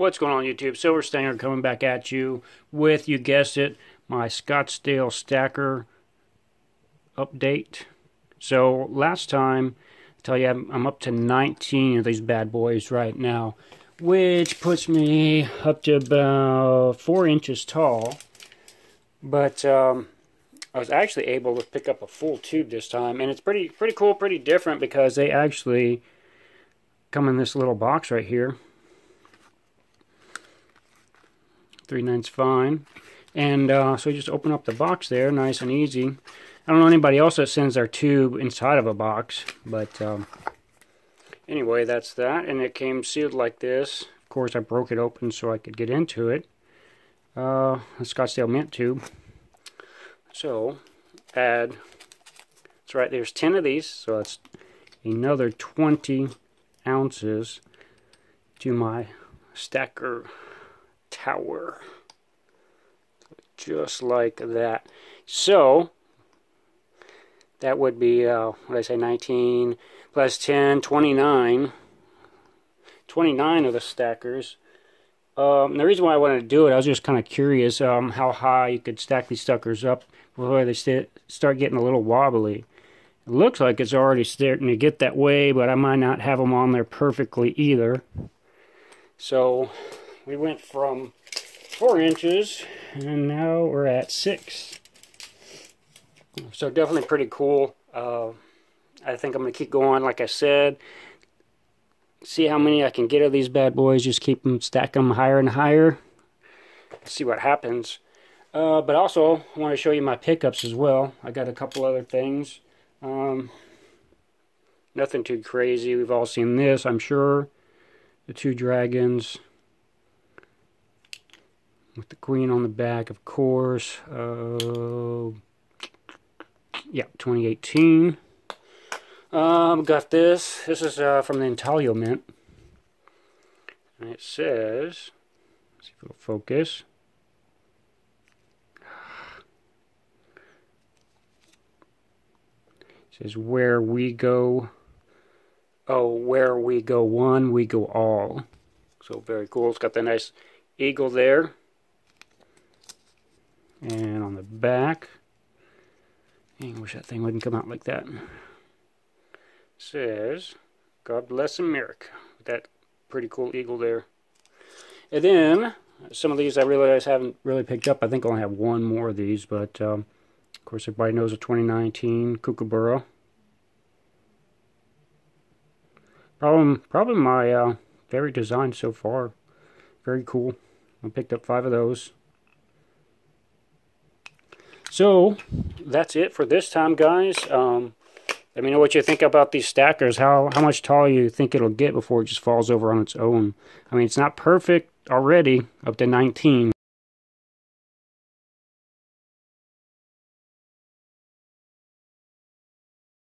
What's going on YouTube? Silver Stanger coming back at you with, you guessed it, my Scottsdale Stacker update. So last time, I tell you I'm up to 19 of these bad boys right now, which puts me up to about 4 inches tall. But um, I was actually able to pick up a full tube this time, and it's pretty pretty cool, pretty different because they actually come in this little box right here. Three nines fine. And uh, so you just open up the box there, nice and easy. I don't know anybody else that sends their tube inside of a box, but um, anyway, that's that. And it came sealed like this. Of course, I broke it open so I could get into it. Uh, a Scottsdale mint tube. So, add, that's right, there's 10 of these, so that's another 20 ounces to my stacker tower. Just like that. So, that would be, uh, what I say, 19 plus 10, 29. 29 of the stackers. Um, the reason why I wanted to do it, I was just kind of curious um, how high you could stack these suckers up before they st start getting a little wobbly. It looks like it's already starting to get that way, but I might not have them on there perfectly either. So we went from four inches and now we're at six. So definitely pretty cool. Uh, I think I'm going to keep going, like I said. See how many I can get of these bad boys. Just keep them, stack them higher and higher. See what happens. Uh, but also, I want to show you my pickups as well. I got a couple other things. Um, nothing too crazy. We've all seen this, I'm sure. The two dragons with the queen on the back, of course. Uh, yeah, 2018. Um, got this. This is uh, from the Intaglio Mint. And it says, see if it'll focus. It says, where we go, oh, where we go one, we go all. So very cool. It's got the nice eagle there. The back, I wish that thing wouldn't come out like that. Says, God bless America. With that pretty cool eagle there. And then, some of these I realize I haven't really picked up. I think I only have one more of these, but um, of course everybody knows a 2019 Kookaburra. Problem, probably my uh, favorite design so far. Very cool. I picked up five of those. So, that's it for this time, guys. Um, let me know what you think about these stackers. How, how much taller you think it'll get before it just falls over on its own. I mean, it's not perfect already, up to 19.